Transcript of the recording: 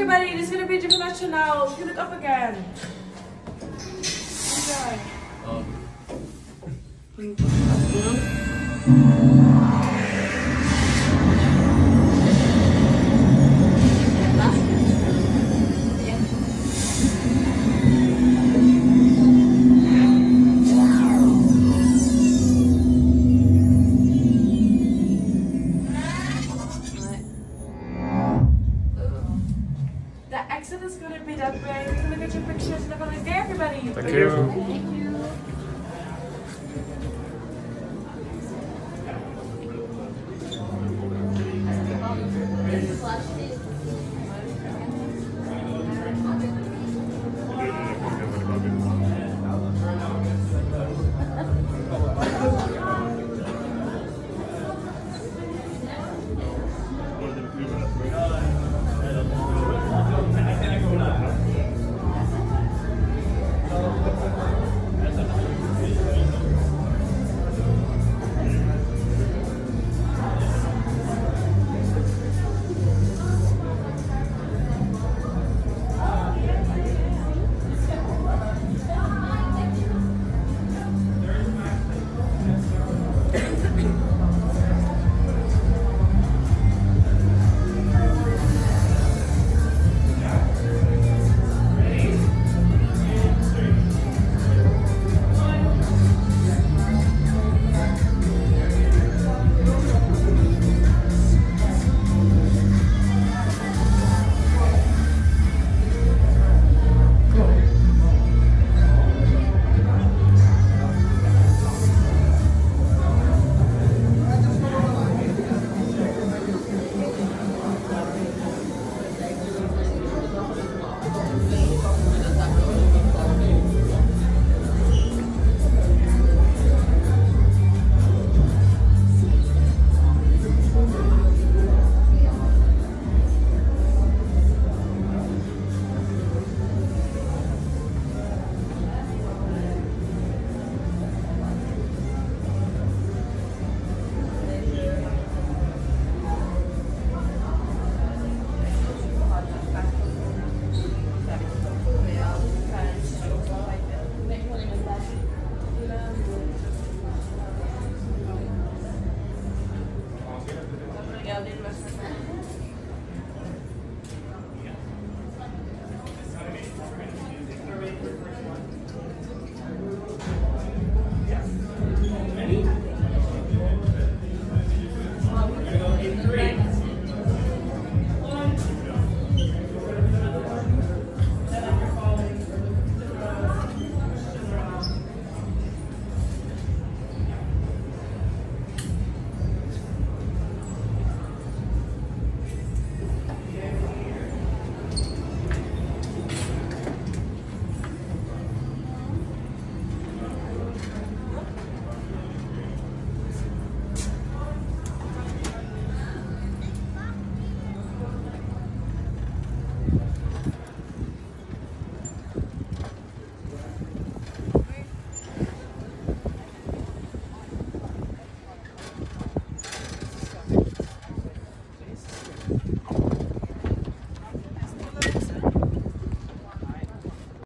everybody. This is gonna be Jimmy National. Tune it up again. Enjoy. Oh. The exit is going to be that way. You can look at your pictures and everything. Everybody. Thank, Thank you. you.